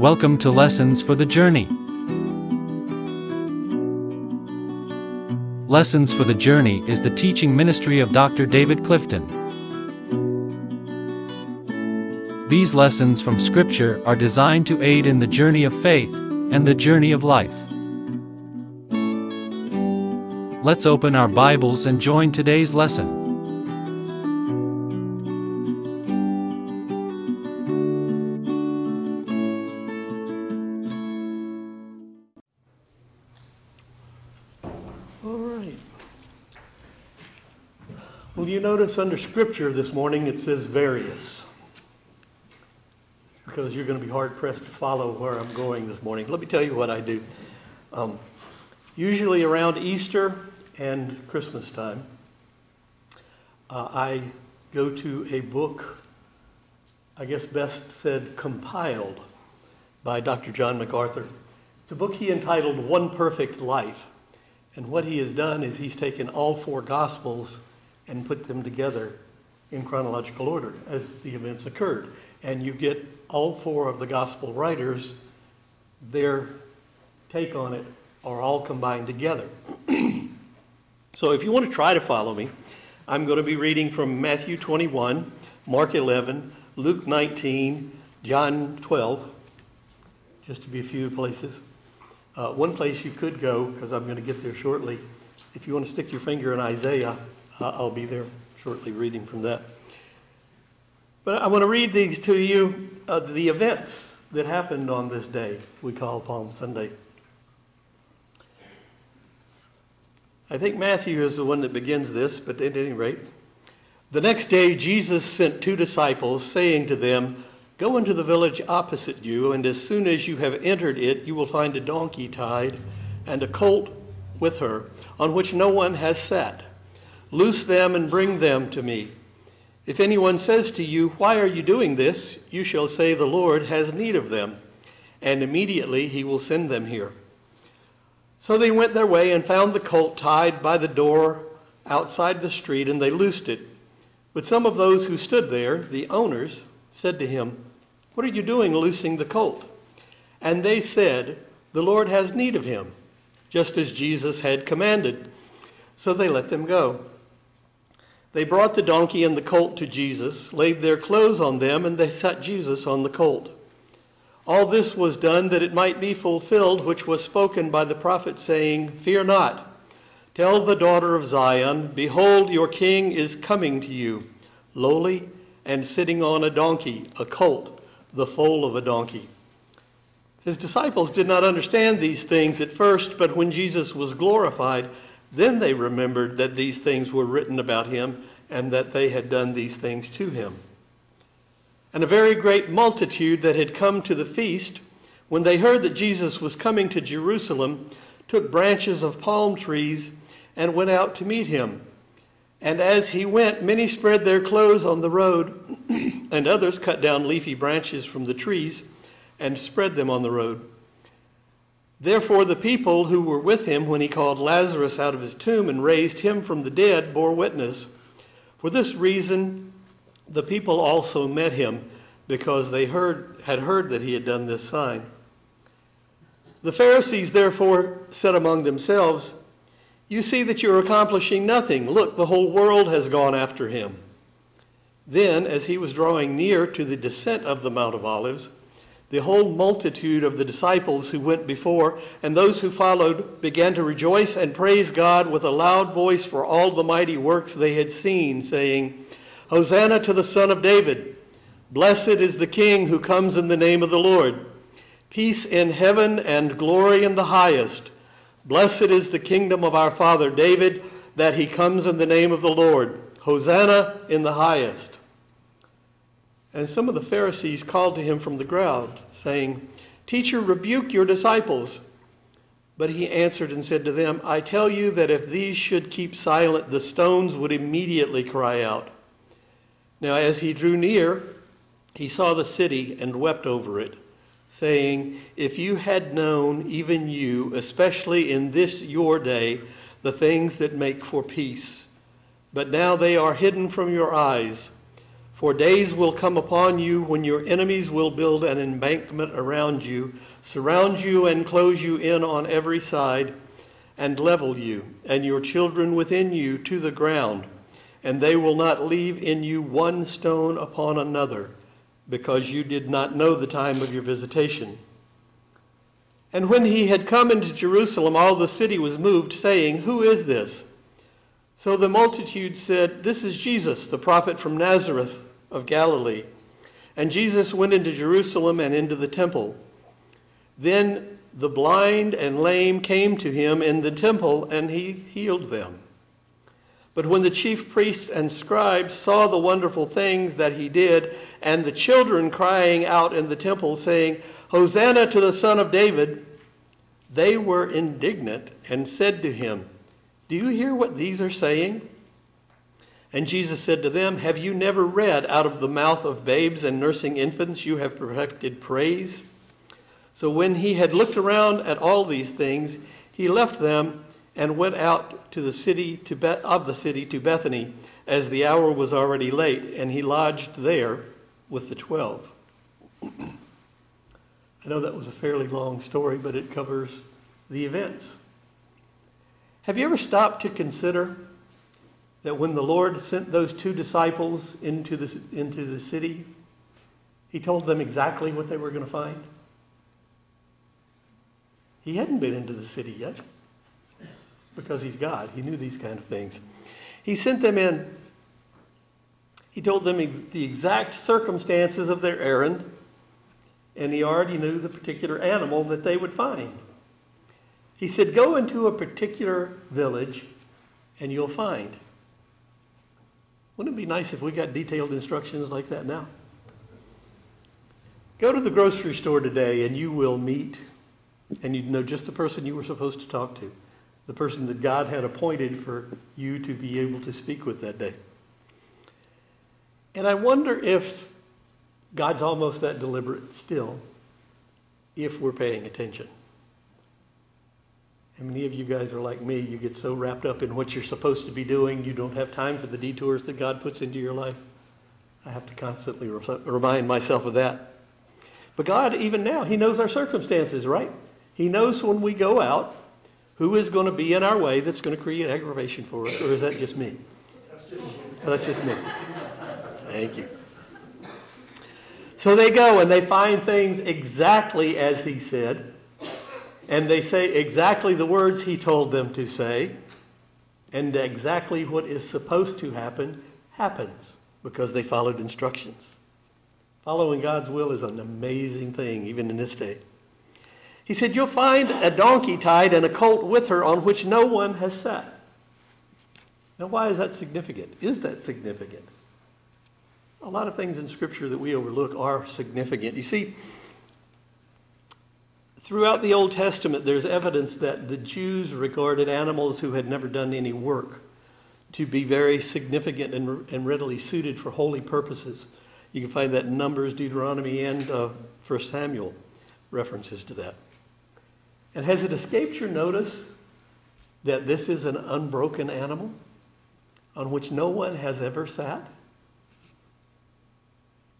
Welcome to Lessons for the Journey. Lessons for the Journey is the teaching ministry of Dr. David Clifton. These lessons from Scripture are designed to aid in the journey of faith and the journey of life. Let's open our Bibles and join today's lesson. Notice under Scripture this morning it says various. Because you're going to be hard pressed to follow where I'm going this morning. Let me tell you what I do. Um, usually around Easter and Christmas time, uh, I go to a book, I guess best said compiled, by Dr. John MacArthur. It's a book he entitled One Perfect Life. And what he has done is he's taken all four Gospels and put them together in chronological order as the events occurred. And you get all four of the Gospel writers, their take on it are all combined together. so if you want to try to follow me, I'm going to be reading from Matthew 21, Mark 11, Luke 19, John 12, just to be a few places. Uh, one place you could go, because I'm going to get there shortly, if you want to stick your finger in Isaiah, I'll be there shortly reading from that. But I want to read these to you, uh, the events that happened on this day we call Palm Sunday. I think Matthew is the one that begins this, but at any rate, the next day Jesus sent two disciples, saying to them, Go into the village opposite you, and as soon as you have entered it, you will find a donkey tied and a colt with her, on which no one has sat. Loose them and bring them to me. If anyone says to you, Why are you doing this? you shall say, The Lord has need of them, and immediately he will send them here. So they went their way and found the colt tied by the door outside the street, and they loosed it. But some of those who stood there, the owners, said to him, What are you doing loosing the colt? And they said, The Lord has need of him, just as Jesus had commanded. So they let them go. They brought the donkey and the colt to Jesus, laid their clothes on them, and they set Jesus on the colt. All this was done that it might be fulfilled, which was spoken by the prophet, saying, Fear not. Tell the daughter of Zion, Behold, your king is coming to you, lowly and sitting on a donkey, a colt, the foal of a donkey. His disciples did not understand these things at first, but when Jesus was glorified, then they remembered that these things were written about him and that they had done these things to him. And a very great multitude that had come to the feast, when they heard that Jesus was coming to Jerusalem, took branches of palm trees and went out to meet him. And as he went, many spread their clothes on the road, and others cut down leafy branches from the trees and spread them on the road. Therefore, the people who were with him when he called Lazarus out of his tomb and raised him from the dead bore witness. For this reason, the people also met him, because they heard, had heard that he had done this sign. The Pharisees therefore said among themselves, You see that you are accomplishing nothing. Look, the whole world has gone after him. Then, as he was drawing near to the descent of the Mount of Olives, the whole multitude of the disciples who went before and those who followed began to rejoice and praise God with a loud voice for all the mighty works they had seen, saying, Hosanna to the Son of David! Blessed is the King who comes in the name of the Lord. Peace in heaven and glory in the highest. Blessed is the kingdom of our father David, that he comes in the name of the Lord. Hosanna in the highest. And some of the Pharisees called to him from the crowd, saying, Teacher, rebuke your disciples. But he answered and said to them, I tell you that if these should keep silent, the stones would immediately cry out. Now, as he drew near, he saw the city and wept over it, saying, If you had known, even you, especially in this your day, the things that make for peace, but now they are hidden from your eyes. For days will come upon you when your enemies will build an embankment around you, surround you and close you in on every side, and level you, and your children within you to the ground, and they will not leave in you one stone upon another, because you did not know the time of your visitation. And when he had come into Jerusalem, all the city was moved, saying, Who is this? So the multitude said, This is Jesus, the prophet from Nazareth of Galilee. And Jesus went into Jerusalem and into the temple. Then the blind and lame came to him in the temple, and he healed them. But when the chief priests and scribes saw the wonderful things that he did, and the children crying out in the temple, saying, Hosanna to the Son of David, they were indignant and said to him, Do you hear what these are saying? And Jesus said to them, Have you never read, Out of the mouth of babes and nursing infants you have perfected praise? So when he had looked around at all these things, he left them and went out to the city to Be- of the city to Bethany, as the hour was already late, and he lodged there with the twelve. I know that was a fairly long story, but it covers the events. Have you ever stopped to consider that when the Lord sent those two disciples into the, into the city, he told them exactly what they were going to find? He hadn't been into the city yet because he's God. He knew these kind of things. He sent them in. He told them the exact circumstances of their errand, and he already knew the particular animal that they would find. He said, Go into a particular village, and you'll find. Wouldn't it be nice if we got detailed instructions like that now? Go to the grocery store today and you will meet, and you know just the person you were supposed to talk to, the person that God had appointed for you to be able to speak with that day. And I wonder if God's almost that deliberate still, if we're paying attention. And many of you guys are like me. You get so wrapped up in what you're supposed to be doing, you don't have time for the detours that God puts into your life. I have to constantly remind myself of that. But God, even now, He knows our circumstances, right? He knows when we go out who is going to be in our way that's going to create aggravation for us, or is that just me? That's just me. Thank you. So they go and they find things exactly as He said and they say exactly the words he told them to say, and exactly what is supposed to happen happens because they followed instructions. Following God's will is an amazing thing, even in this day. He said, You'll find a donkey tied and a colt with her on which no one has sat. Now, why is that significant? Is that significant? A lot of things in Scripture that we overlook are significant. You see, Throughout the Old Testament, there's evidence that the Jews regarded animals who had never done any work to be very significant and, and readily suited for holy purposes. You can find that in Numbers, Deuteronomy, and uh, 1 Samuel references to that. And has it escaped your notice that this is an unbroken animal on which no one has ever sat?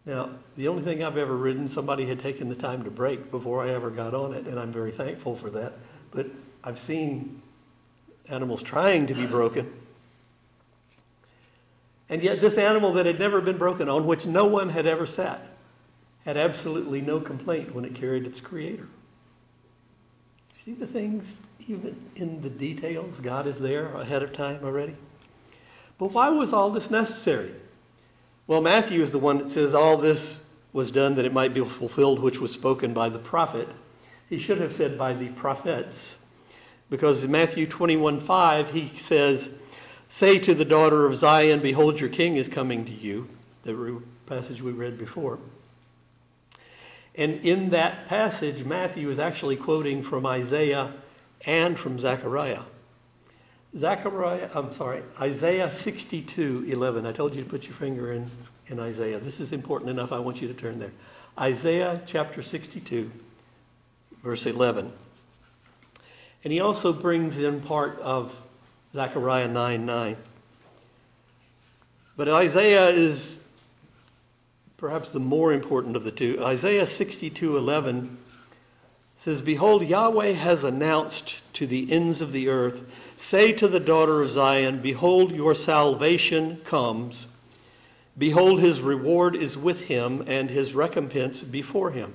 Now, the only thing I've ever ridden, somebody had taken the time to break before I ever got on it, and I'm very thankful for that. But I've seen animals trying to be broken. And yet, this animal that had never been broken, on which no one had ever sat, had absolutely no complaint when it carried its creator. See the things, even in the details, God is there ahead of time already. But why was all this necessary? Well, Matthew is the one that says all this was done that it might be fulfilled which was spoken by the prophet. He should have said by the prophets. Because in Matthew 21 5, he says, Say to the daughter of Zion, Behold, your king is coming to you. The passage we read before. And in that passage, Matthew is actually quoting from Isaiah and from Zechariah. Zechariah, I'm sorry, Isaiah 62, 11. I told you to put your finger in, in Isaiah. This is important enough. I want you to turn there. Isaiah chapter 62, verse 11. And he also brings in part of Zechariah 9, 9. But Isaiah is perhaps the more important of the two. Isaiah 62:11 says, "Behold, Yahweh has announced to the ends of the earth, say to the daughter of Zion, behold your salvation comes. Behold his reward is with him and his recompense before him."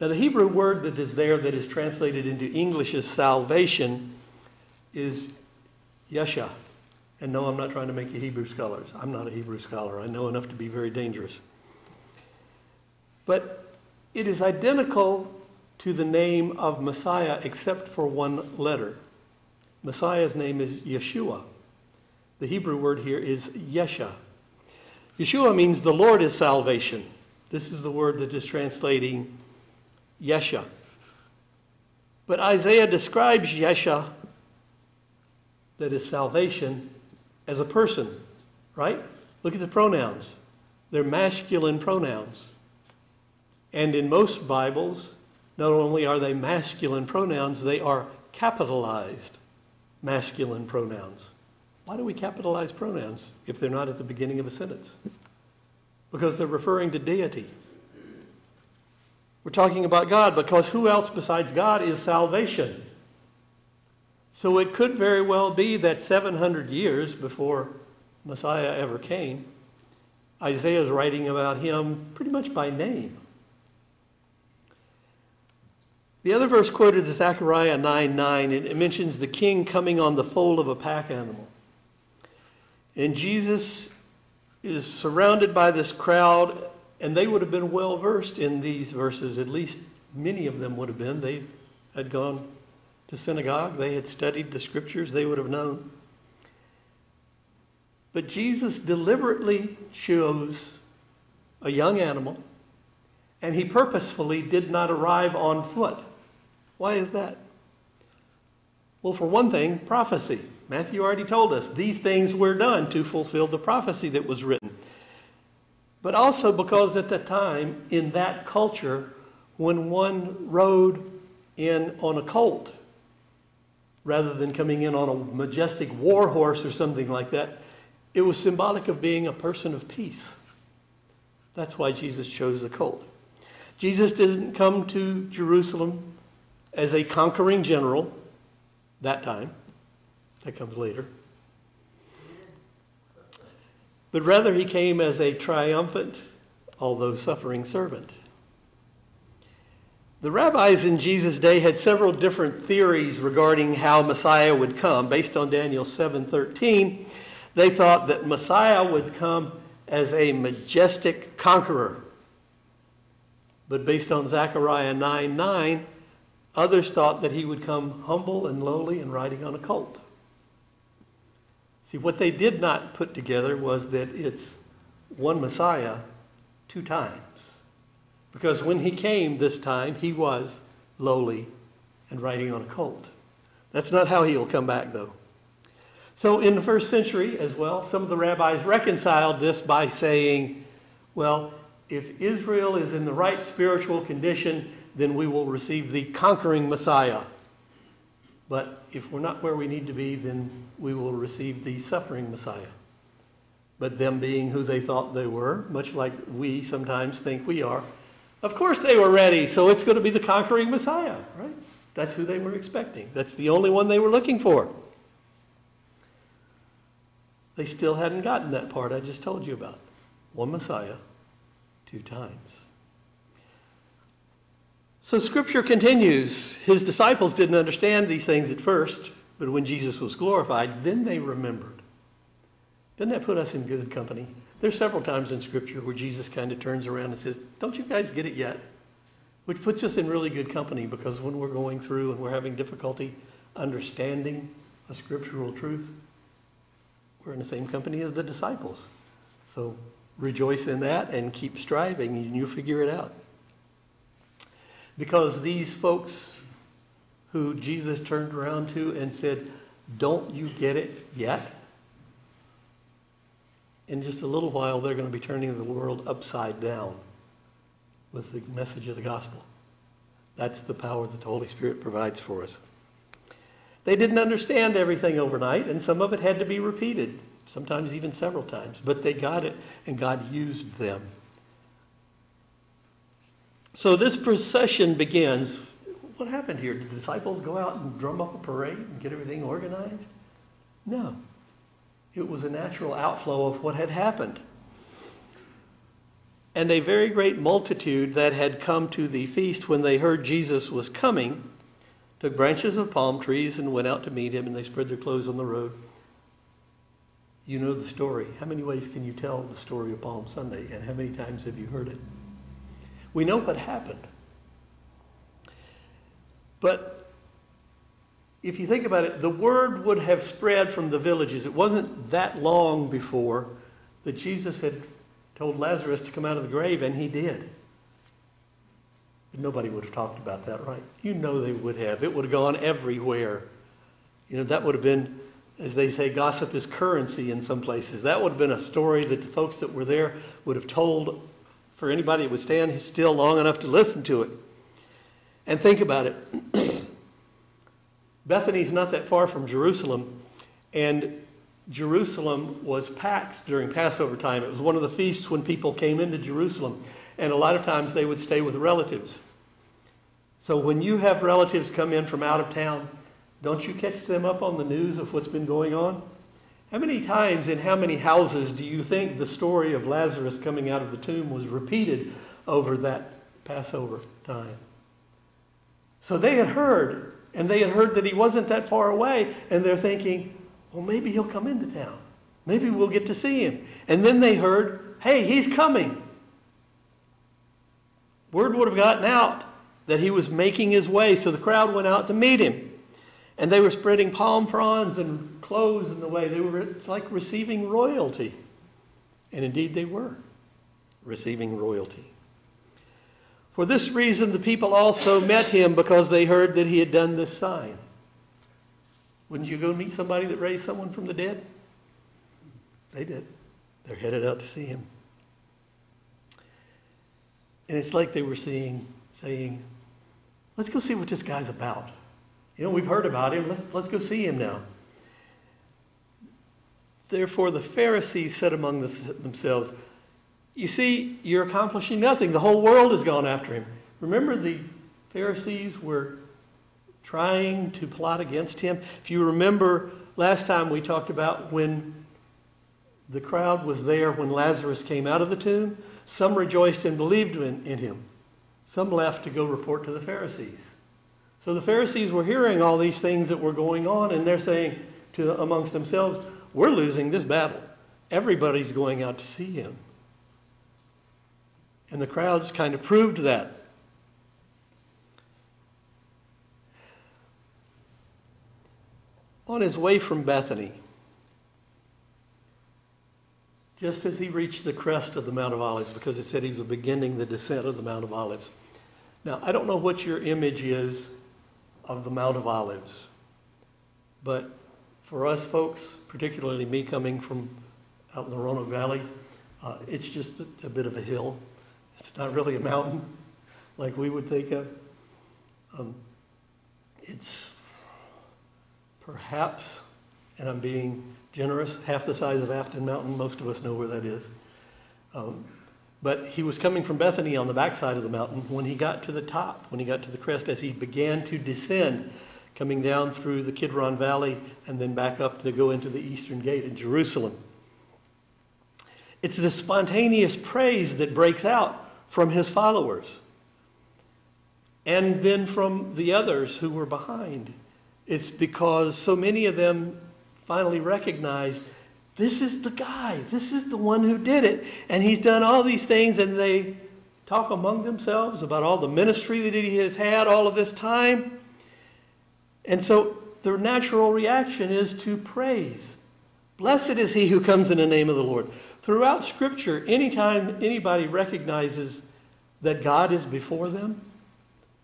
Now the Hebrew word that is there that is translated into English as salvation is yesha. And no, I'm not trying to make you Hebrew scholars. I'm not a Hebrew scholar. I know enough to be very dangerous. But it is identical to the name of Messiah except for one letter. Messiah's name is Yeshua. The Hebrew word here is Yesha. Yeshua means the Lord is salvation. This is the word that is translating Yesha. But Isaiah describes Yesha, that is salvation, as a person, right? Look at the pronouns. They're masculine pronouns. And in most Bibles, not only are they masculine pronouns, they are capitalized masculine pronouns. Why do we capitalize pronouns if they're not at the beginning of a sentence? Because they're referring to deity. We're talking about God because who else besides God is salvation? So it could very well be that 700 years before Messiah ever came, Isaiah is writing about him pretty much by name. The other verse quoted is Zechariah 9 9. It mentions the king coming on the foal of a pack animal. And Jesus is surrounded by this crowd, and they would have been well versed in these verses. At least many of them would have been. They had gone to synagogue, they had studied the scriptures, they would have known. But Jesus deliberately chose a young animal, and he purposefully did not arrive on foot. Why is that? Well, for one thing, prophecy. Matthew already told us these things were done to fulfill the prophecy that was written. But also because at the time, in that culture, when one rode in on a colt, rather than coming in on a majestic war horse or something like that. It was symbolic of being a person of peace. That's why Jesus chose the colt. Jesus didn't come to Jerusalem as a conquering general that time. That comes later. But rather, he came as a triumphant, although suffering servant. The rabbis in Jesus' day had several different theories regarding how Messiah would come. Based on Daniel 7:13, they thought that Messiah would come as a majestic conqueror. But based on Zechariah 9 9, others thought that he would come humble and lowly and riding on a colt. See, what they did not put together was that it's one Messiah two times. Because when he came this time, he was lowly and riding on a colt. That's not how he'll come back, though. So, in the first century as well, some of the rabbis reconciled this by saying, well, if Israel is in the right spiritual condition, then we will receive the conquering Messiah. But if we're not where we need to be, then we will receive the suffering Messiah. But them being who they thought they were, much like we sometimes think we are, of course they were ready, so it's going to be the conquering Messiah, right? That's who they were expecting. That's the only one they were looking for. They still hadn't gotten that part I just told you about. One Messiah, two times. So Scripture continues. His disciples didn't understand these things at first, but when Jesus was glorified, then they remembered. Doesn't that put us in good company? There's several times in Scripture where Jesus kind of turns around and says, Don't you guys get it yet? Which puts us in really good company because when we're going through and we're having difficulty understanding a scriptural truth, we're in the same company as the disciples. So rejoice in that and keep striving and you'll figure it out. Because these folks who Jesus turned around to and said, Don't you get it yet? in just a little while, they're going to be turning the world upside down with the message of the gospel. That's the power that the Holy Spirit provides for us. They didn't understand everything overnight, and some of it had to be repeated. sometimes even several times, but they got it and God used them. So this procession begins. What happened here? Did the disciples go out and drum up a parade and get everything organized? No. It was a natural outflow of what had happened. And a very great multitude that had come to the feast when they heard Jesus was coming took branches of palm trees and went out to meet him, and they spread their clothes on the road. You know the story. How many ways can you tell the story of Palm Sunday, and how many times have you heard it? We know what happened. But if you think about it, the word would have spread from the villages. It wasn't that long before that Jesus had told Lazarus to come out of the grave, and he did. Nobody would have talked about that, right? You know they would have. It would have gone everywhere. You know, that would have been, as they say, gossip is currency in some places. That would have been a story that the folks that were there would have told for anybody that would stand still long enough to listen to it. And think about it. Bethany's not that far from Jerusalem, and Jerusalem was packed during Passover time. It was one of the feasts when people came into Jerusalem and a lot of times they would stay with relatives. So when you have relatives come in from out of town, don't you catch them up on the news of what's been going on? How many times in how many houses do you think the story of Lazarus coming out of the tomb was repeated over that Passover time? So they had heard, and they had heard that he wasn't that far away, and they're thinking, well, maybe he'll come into town. Maybe we'll get to see him. And then they heard, hey, he's coming. Word would have gotten out that he was making his way, so the crowd went out to meet him. And they were spreading palm fronds and clothes in the way. They were it's like receiving royalty. And indeed they were receiving royalty. For this reason, the people also met him because they heard that he had done this sign. Wouldn't you go meet somebody that raised someone from the dead? They did. They're headed out to see him. And it's like they were seeing, saying, let's go see what this guy's about. You know, we've heard about him. Let's, let's go see him now. Therefore, the Pharisees said among themselves, You see, you're accomplishing nothing. The whole world has gone after him. Remember, the Pharisees were trying to plot against him. If you remember, last time we talked about when the crowd was there when Lazarus came out of the tomb. Some rejoiced and believed in, in him. Some left to go report to the Pharisees. So the Pharisees were hearing all these things that were going on, and they're saying to amongst themselves, We're losing this battle. Everybody's going out to see him. And the crowds kind of proved that. On his way from Bethany, just as he reached the crest of the Mount of Olives, because it said he was beginning the descent of the Mount of Olives. Now, I don't know what your image is of the Mount of Olives, but for us folks, particularly me coming from out in the Roanoke Valley, uh, it's just a, a, bit of a hill. It's not really a mountain like we would think of. Um, it's perhaps, and I'm being generous, half the size of Afton Mountain. Most of us know where that is. Um, but he was coming from Bethany on the backside of the mountain when he got to the top, when he got to the crest, as he began to descend, coming down through the Kidron Valley and then back up to go into the eastern gate in Jerusalem. It's the spontaneous praise that breaks out from his followers and then from the others who were behind. It's because so many of them finally recognized this is the guy. This is the one who did it. And he's done all these things, and they talk among themselves about all the ministry that he has had all of this time. And so the natural reaction is to praise. Blessed is he who comes in the name of the Lord. Throughout Scripture, anytime anybody recognizes that God is before them,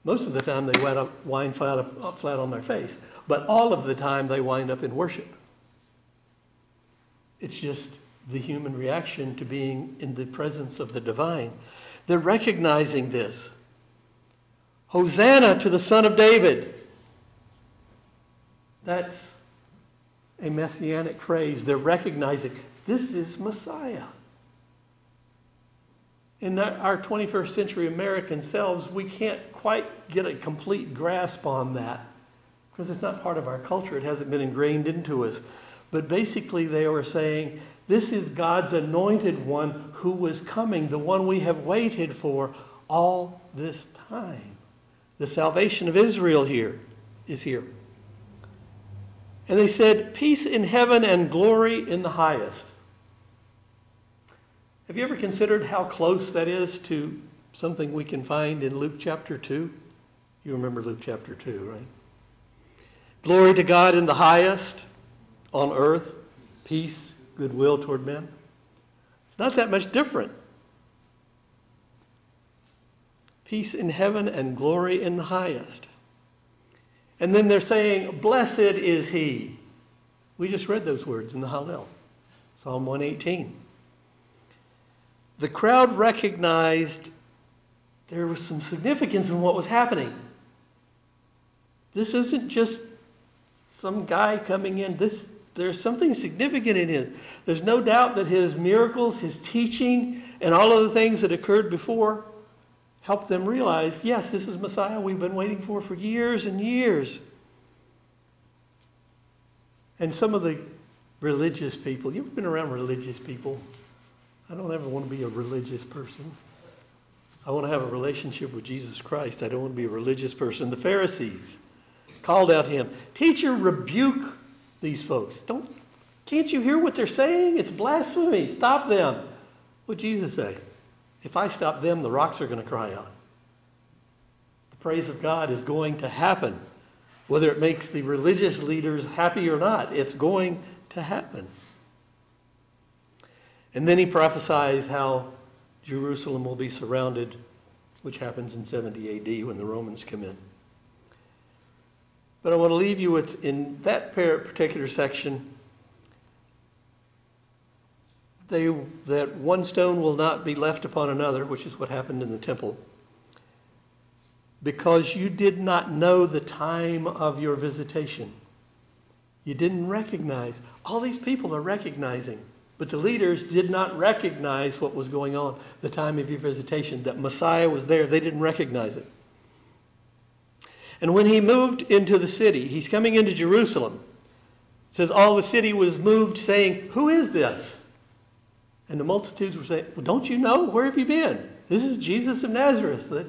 most of the time they wind flat, up, flat on their face. But all of the time they wind up in worship. It's just the human reaction to being in the presence of the divine. They're recognizing this. Hosanna to the Son of David. That's a messianic phrase. They're recognizing this is Messiah. In our 21st century American selves, we can't quite get a complete grasp on that because it's not part of our culture. It hasn't been ingrained into us. But basically, they were saying, This is God's anointed one who was coming, the one we have waited for all this time. The salvation of Israel here is here. And they said, Peace in heaven and glory in the highest. Have you ever considered how close that is to something we can find in Luke chapter 2? You remember Luke chapter 2, right? Glory to God in the highest, on earth, peace, goodwill toward men. It's not that much different. Peace in heaven and glory in the highest. And then they're saying, Blessed is he. We just read those words in the Hallel, Psalm 118. The crowd recognized there was some significance in what was happening. This isn't just some guy coming in. This, there's something significant in him. There's no doubt that his miracles, his teaching, and all of the things that occurred before helped them realize yes, this is Messiah we've been waiting for for years and years. And some of the religious people, you've been around religious people. I don't ever want to be a religious person. I want to have a relationship with Jesus Christ. I don't want to be a religious person. The Pharisees called out him, Teacher, rebuke these folks. Don't, can't you hear what they're saying? It's blasphemy. Stop them. What Jesus say? If I stop them, the rocks are going to cry out. The praise of God is going to happen. Whether it makes the religious leaders happy or not, it's going to happen. And then he prophesies how Jerusalem will be surrounded, which happens in 70 AD when the Romans come in. But I want to leave you with, in that particular section, they, that one stone will not be left upon another, which is what happened in the temple, because you did not know the time of your visitation. You didn't recognize. All these people are recognizing, but the leaders did not recognize what was going on, the time of your visitation, that Messiah was there. They didn't recognize it. And when he moved into the city, he's coming into Jerusalem. It says all the city was moved, saying, Who is this? And the multitudes were saying, Well, don't you know? Where have you been? This is Jesus of Nazareth, the,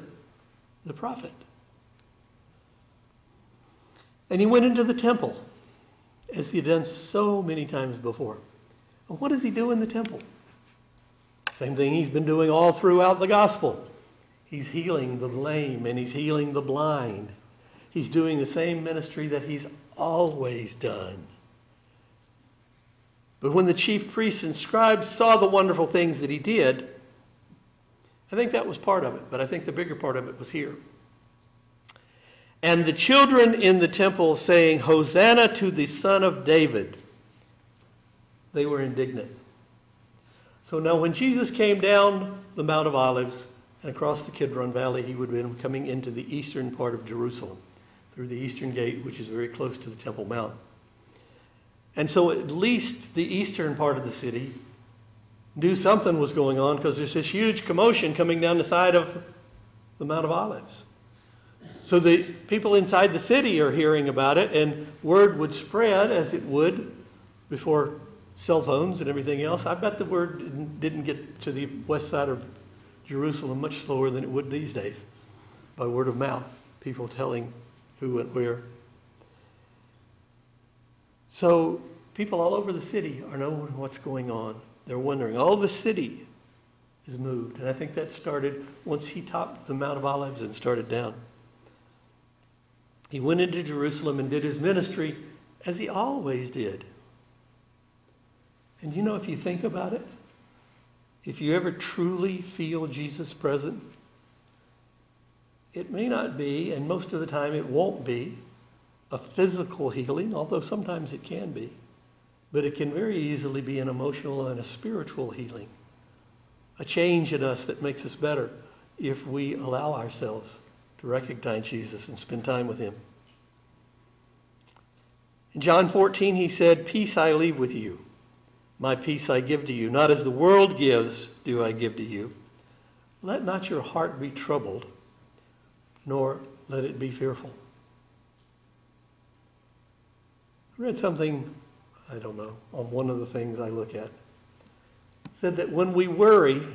the prophet. And he went into the temple, as he had done so many times before. And what does he do in the temple? Same thing he's been doing all throughout the gospel. He's healing the lame and he's healing the blind. He's doing the same ministry that he's always done. But when the chief priests and scribes saw the wonderful things that he did, I think that was part of it, but I think the bigger part of it was here. And the children in the temple saying, Hosanna to the Son of David, they were indignant. So now, when Jesus came down the Mount of Olives and across the Kidron Valley, he would have been coming into the eastern part of Jerusalem through the eastern gate, which is very close to the Temple Mount. And so at least the eastern part of the city knew something was going on because there's this huge commotion coming down the side of the Mount of Olives. So the people inside the city are hearing about it, and word would spread as it would before cell phones and everything else. I bet the word didn't get to the west side of Jerusalem much slower than it would these days by word of mouth. People telling who went where. So people all over the city are knowing what's going on. They're wondering. All the city is moved. And I think that started once he topped the Mount of Olives and started down. He went into Jerusalem and did his ministry as he always did. And you know, if you think about it, if you ever truly feel Jesus present, it may not be, and most of the time it won't be, a physical healing, although sometimes it can be. But it can very easily be an emotional and a spiritual healing. A change in us that makes us better if we allow ourselves to recognize Jesus and spend time with Him. In John 14, he said, Peace I leave with you. My peace I give to you. Not as the world gives, do I give to you. Let not your heart be troubled, nor let it be fearful. I read something, I don't know, on one of the things I look at. Said that when we worry,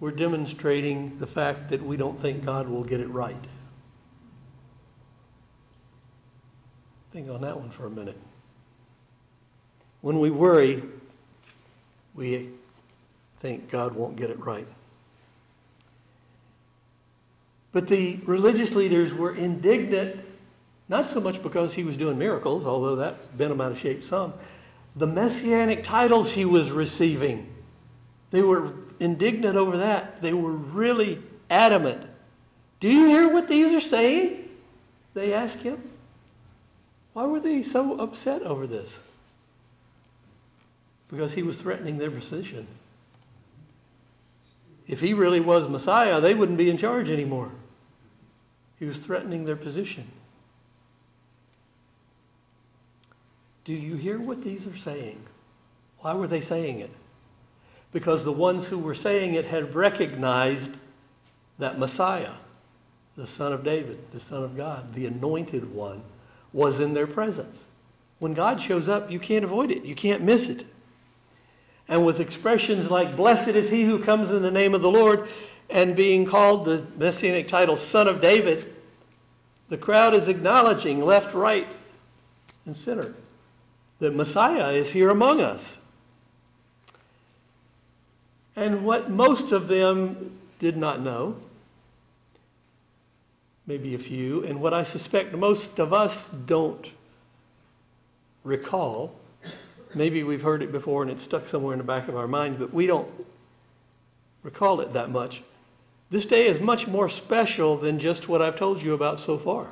we're demonstrating the fact that we don't think God will get it right. Think on that one for a minute. When we worry, we think God won't get it right. But the religious leaders were indignant, not so much because he was doing miracles, although that bent him out of shape some, the messianic titles he was receiving. They were indignant over that. They were really adamant. Do you hear what these are saying? They ask him. Why were they so upset over this? Because he was threatening their position. If he really was Messiah, they wouldn't be in charge anymore. He was threatening their position. Do you hear what these are saying? Why were they saying it? Because the ones who were saying it had recognized that Messiah, the Son of David, the Son of God, the anointed one, was in their presence. When God shows up, you can't avoid it. You can't miss it. And with expressions like, Blessed is he who comes in the name of the Lord, and being called the messianic title Son of David, the crowd is acknowledging left, right, and center that Messiah is here among us. And what most of them did not know maybe a few, and what I suspect most of us don't recall. Maybe we've heard it before and it's stuck somewhere in the back of our minds, but we don't recall it that much. This day is much more special than just what I've told you about so far.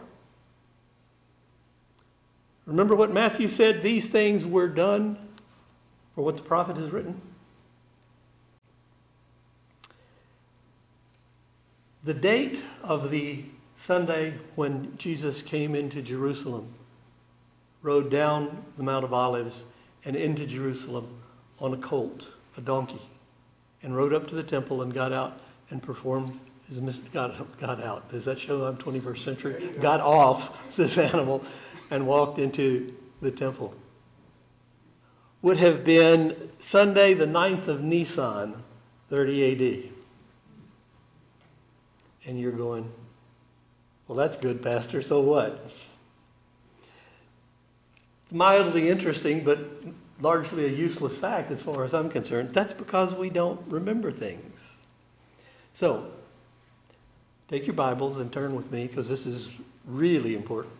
Remember what Matthew said? These things were done for what the prophet has written. The date of the Sunday when Jesus came into Jerusalem, rode down the Mount of Olives and into Jerusalem on a colt, a donkey, and rode up to the temple and got out and performed his got, got out. Does that show I'm 21st century? Got off this animal and walked into the temple. Would have been Sunday, the 9th of Nisan, 30 AD. And you're going, well, that's good, Pastor. So what? It's mildly interesting, but largely a useless fact as far as I'm concerned. That's because we don't remember things. So, take your Bibles and turn with me because this is really important.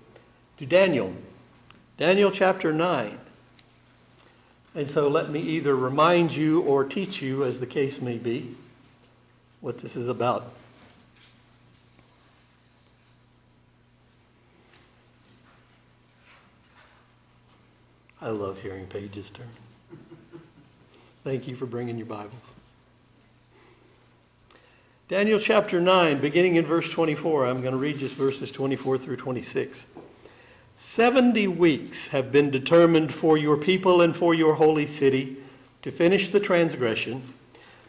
To Daniel. Daniel chapter 9. And so let me either remind you or teach you, as the case may be, what this is about. I love hearing pages turn. Thank you for bringing your Bibles. Daniel chapter 9, beginning in verse 24. I'm going to read just verses 24 through 26. Seventy weeks have been determined for your people and for your holy city to finish the transgression,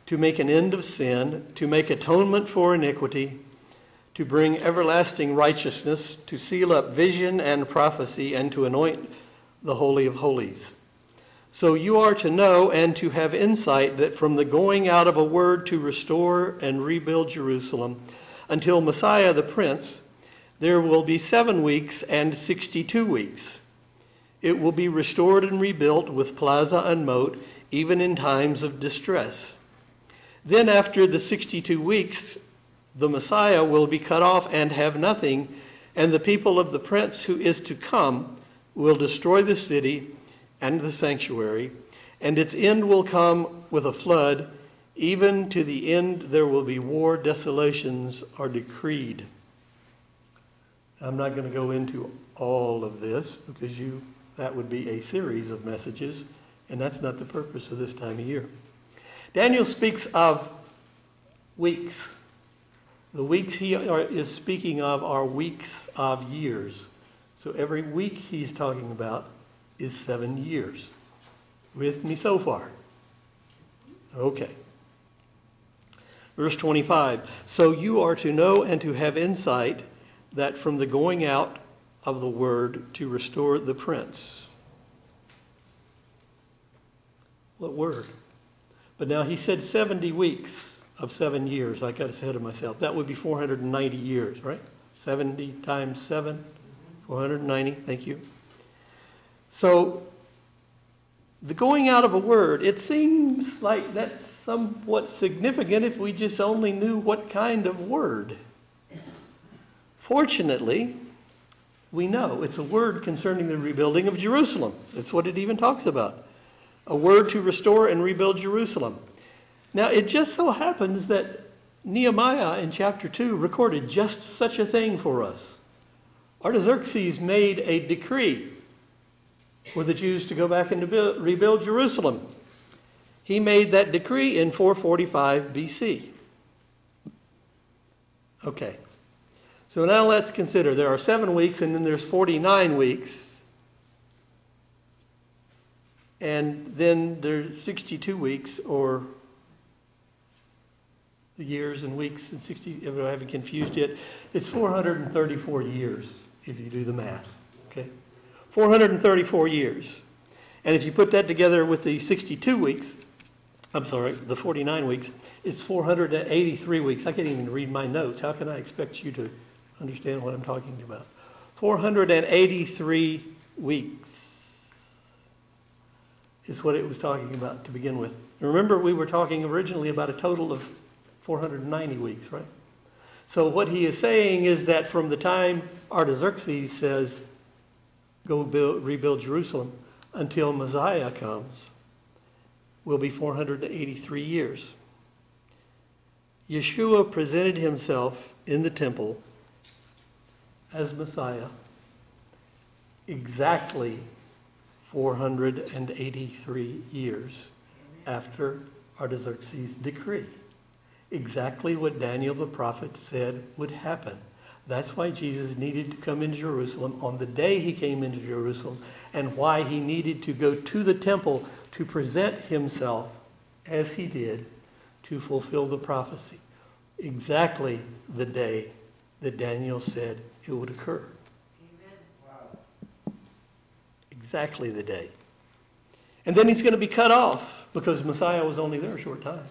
to make an end of sin, to make atonement for iniquity, to bring everlasting righteousness, to seal up vision and prophecy, and to anoint the Holy of Holies. So you are to know and to have insight that from the going out of a word to restore and rebuild Jerusalem until Messiah the Prince, there will be seven weeks and 62 weeks. It will be restored and rebuilt with plaza and moat, even in times of distress. Then, after the 62 weeks, the Messiah will be cut off and have nothing, and the people of the Prince who is to come will destroy the city and the sanctuary, and its end will come with a flood. Even to the end there will be war, desolations are decreed. I'm not going to go into all of this because you that would be a series of messages, and that's not the purpose of this time of year. Daniel speaks of weeks. The weeks he is speaking of are weeks of years. So every week he's talking about is seven years. With me so far? Okay. Verse 25 So you are to know and to have insight that from the going out of the word to restore the prince. What word? But now he said 70 weeks of seven years. I got ahead of myself. That would be 490 years, right? 70 times 7, 490. Thank you. So, the going out of a word, it seems like that's somewhat significant if we just only knew what kind of word. Fortunately, we know it's a word concerning the rebuilding of Jerusalem. That's what it even talks about. A word to restore and rebuild Jerusalem. Now, it just so happens that Nehemiah in chapter 2 recorded just such a thing for us. Artaxerxes made a decree for the Jews to go back and build, rebuild Jerusalem. He made that decree in 445 BC. Okay. So now let's consider there are seven weeks and then there's 49 weeks. And then there's 62 weeks or the years and weeks and 60, if I haven't confused yet, it's 434 years if you do the math. Okay? 434 years. And if you put that together with the 62 weeks, I'm sorry, the 49 weeks, it's 483 weeks. I can't even read my notes. How can I expect you to understand what I'm talking about? 483 weeks is what it was talking about to begin with. Remember, we were talking originally about a total of 490 weeks, right? So what he is saying is that from the time Artaxerxes says, go build, rebuild Jerusalem, until Messiah comes, will be 483 years. Yeshua presented himself in the temple as Messiah exactly 483 years after Artaxerxes' decree. Exactly what Daniel the prophet said would happen. That's why Jesus needed to come into Jerusalem on the day he came into Jerusalem, and why he needed to go to the temple to present himself as he did to fulfill the prophecy. Exactly the day that Daniel said it would occur. Exactly the day. And then he's going to be cut off because Messiah was only there a short time.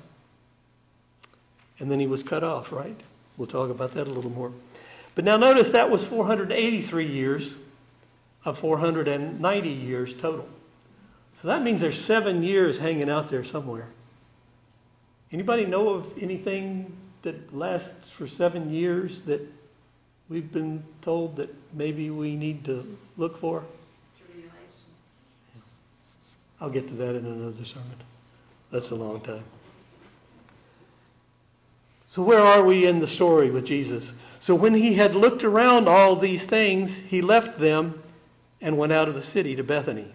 And then he was cut off, right? We'll talk about that a little more. But now notice that was 483 years of 490 years total. So that means there's seven years hanging out there somewhere. Anybody know of anything that lasts for seven years that we've been told that maybe we need to look for? I'll get to that in another sermon. That's a long time. So, where are we in the story with Jesus? So, when he had looked around all these things, he left them and went out of the city to Bethany,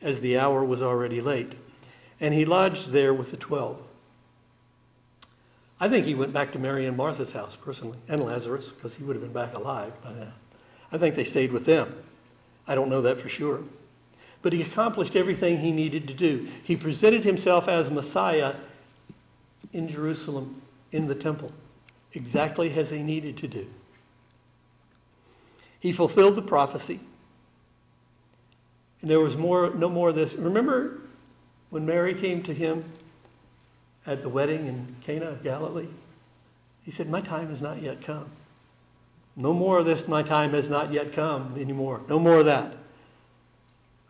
as the hour was already late. And he lodged there with the twelve. I think he went back to Mary and Martha's house personally, and Lazarus, because he would have been back alive by now. I think they stayed with them. I don't know that for sure. But he accomplished everything he needed to do. He presented himself as Messiah in Jerusalem in the temple, exactly as he needed to do. He fulfilled the prophecy. And there was more, no more of this. Remember when Mary came to him at the wedding in Cana of Galilee? He said, My time has not yet come. No more of this, my time has not yet come anymore. No more of that.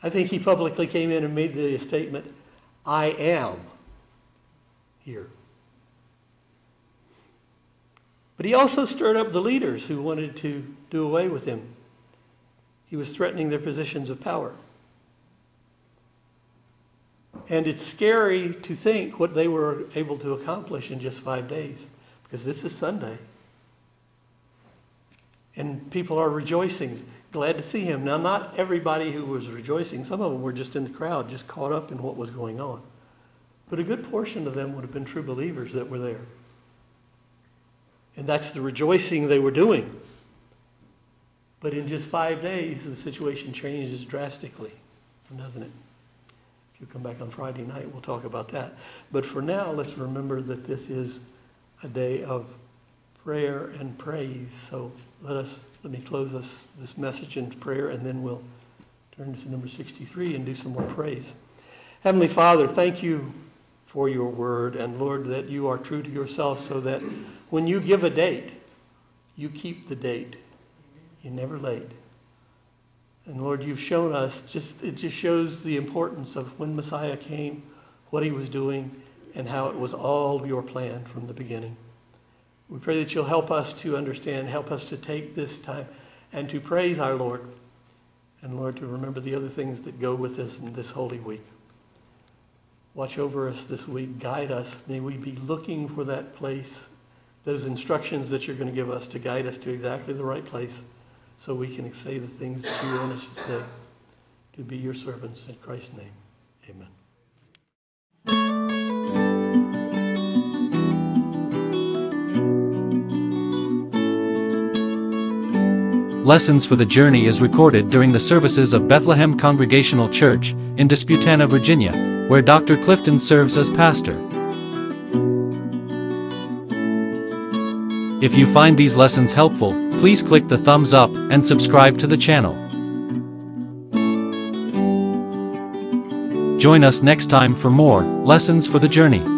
I think he publicly came in and made the statement, I am here. But he also stirred up the leaders who wanted to do away with him. He was threatening their positions of power. And it's scary to think what they were able to accomplish in just five days, because this is Sunday. And people are rejoicing, glad to see him. Now, not everybody who was rejoicing, some of them were just in the crowd, just caught up in what was going on. But a good portion of them would have been true believers that were there. And that's the rejoicing they were doing. But in just five days, the situation changes drastically, doesn't it? You come back on Friday night, we'll talk about that. But for now, let's remember that this is a day of prayer and praise. So let us let me close this, this message in prayer, and then we'll turn to number 63 and do some more praise. Heavenly Father, thank you for your word, and Lord, that you are true to yourself so that when you give a date, you keep the date. You're never late. And Lord, you've shown us just it just shows the importance of when Messiah came, what he was doing, and how it was all your plan from the beginning. We pray that you'll help us to understand, help us to take this time and to praise our Lord. And Lord, to remember the other things that go with us in this holy week. Watch over us this week. Guide us. May we be looking for that place, those instructions that you're going to give us to guide us to exactly the right place so we can say the things that you want us to say. To be your servants in Christ's name. Amen. Lessons for the Journey is recorded during the services of Bethlehem Congregational Church in Disputanta, Virginia, where Dr. Clifton serves as pastor. If you find these lessons helpful, please click the thumbs up and subscribe to the channel. Join us next time for more Lessons for the Journey.